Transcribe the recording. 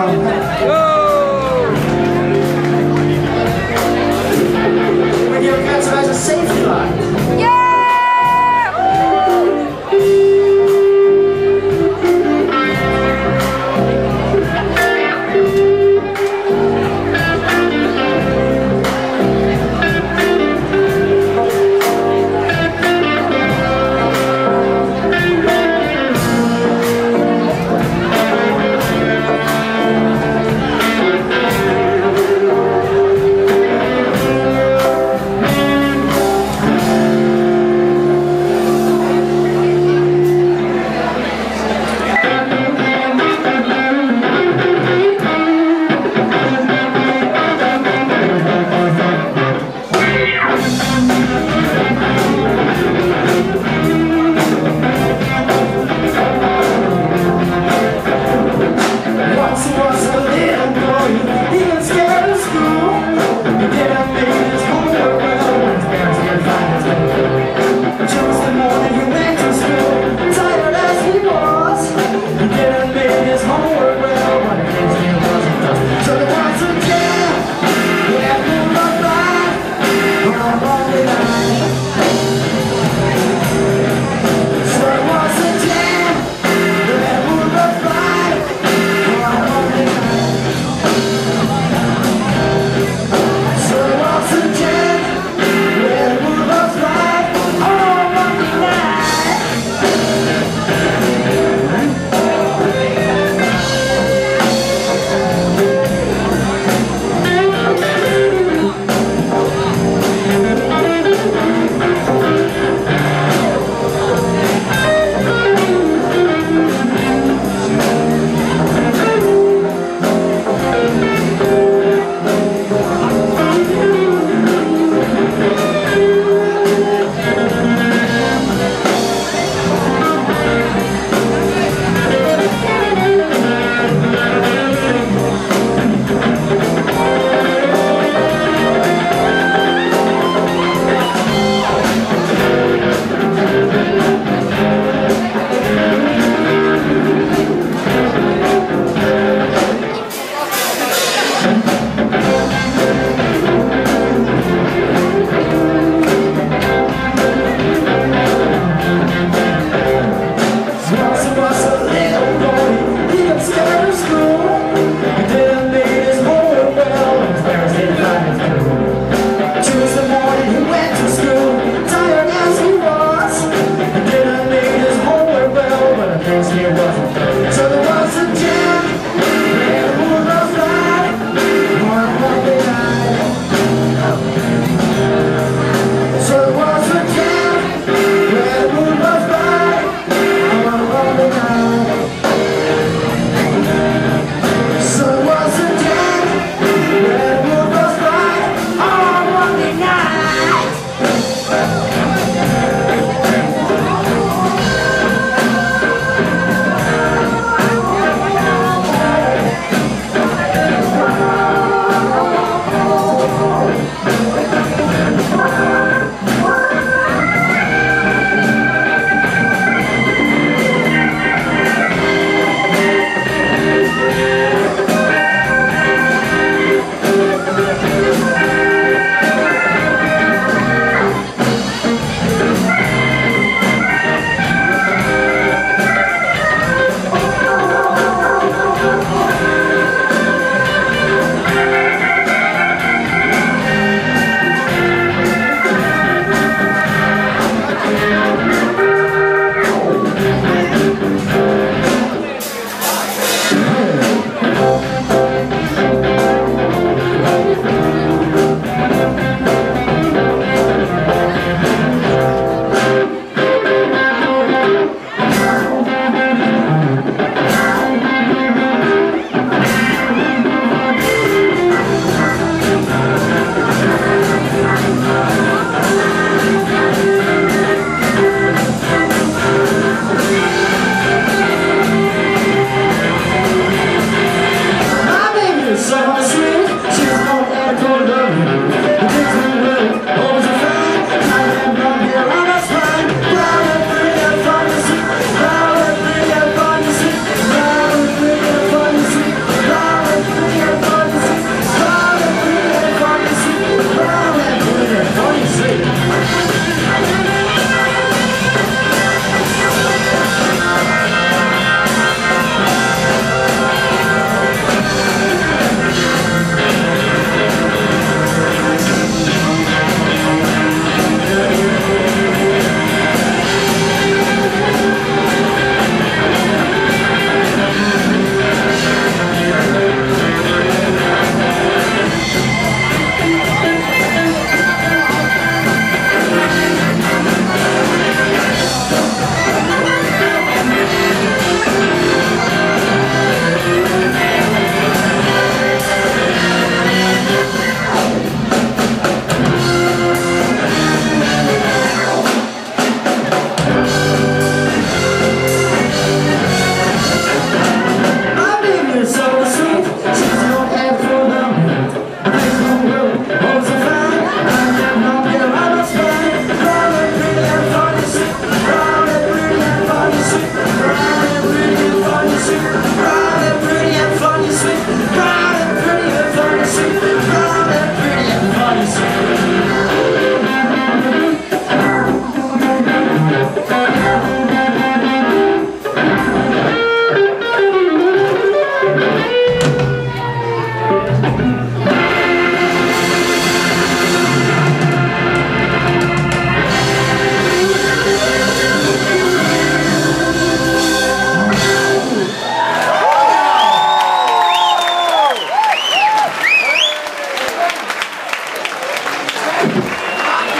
Whoa! Radio Cancer has a safety line. Yeah!